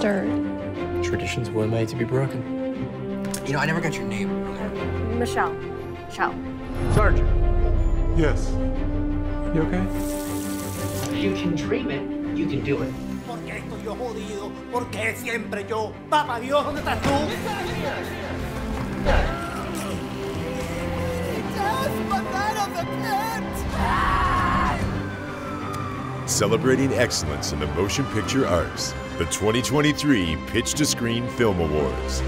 traditions were made to be broken. You know, I never got your name. Michelle. Michelle. Sergeant. Yes. You okay? You can dream it, you can do it. ¿Por qué estoy yo jodido? ¿Por qué siempre yo? Papá Dios, ¿dónde estás tú? Celebrating excellence in the motion picture arts. The 2023 Pitch to Screen Film Awards.